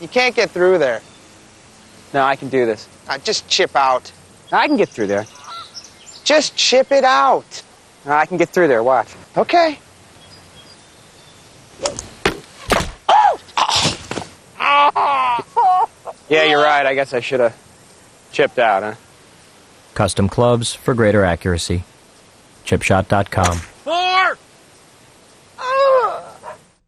You can't get through there. No, I can do this. Uh, just chip out. I can get through there. Just chip it out. No, I can get through there. Watch. Okay. Yeah, you're right. I guess I should have chipped out, huh? Custom clubs for greater accuracy. Chipshot.com. Four,